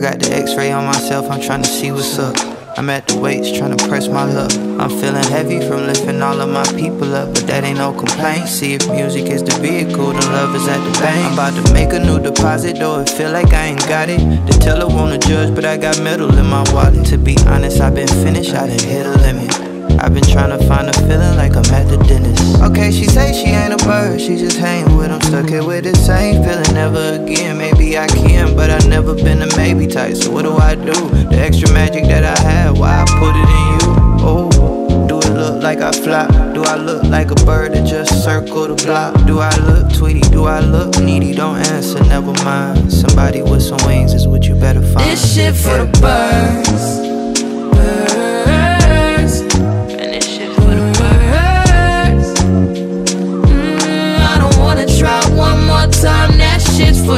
got the x-ray on myself, I'm trying to see what's up. I'm at the weights trying to press my luck. I'm feeling heavy from lifting all of my people up, but that ain't no complaint. See if music is the vehicle, then love is at the bank. I'm about to make a new deposit, though it feel like I ain't got it. The teller wanna judge, but I got metal in my wallet. To be honest, I've been finished, I done hit a limit. I've been trying to find a feeling like here with the same feeling never again. Maybe I can, but I've never been a maybe type. So what do I do? The extra magic that I have, why I put it in you? Oh, do it look like I fly? Do I look like a bird that just circle the block? Do I look tweety? Do I look needy? Don't answer, never mind. Somebody with some wings is what you better find. This shit for the. Birds.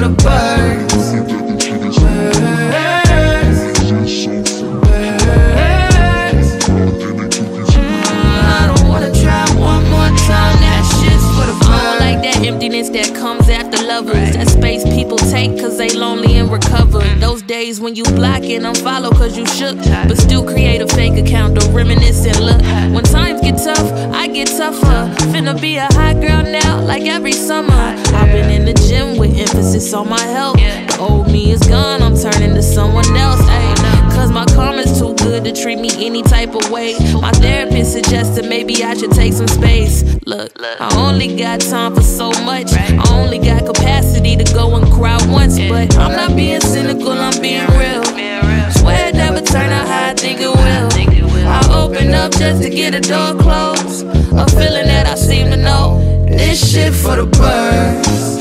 Birds. like that emptiness that comes after lovers. That space people take cause they lonely and recover. Those days when you block and unfollow cause you shook. But still create a fake account to reminisce and look. When times get tough, I get tougher. Finna be a hot girl now, like every summer. I've been in the gym with emphasis on my health. The old me is gone, I'm turning to someone else. Ayy, Cause my karma's too good to treat me any type of way. My therapist suggested maybe I should take some space. Look, I only got time for so much. I only got capacity to go and cry once. But I'm not being cynical, I'm being real. Swear it never turn out how I think it will. I open up just to get a door closed. A feeling that I seem to know. This shit for the. Birds.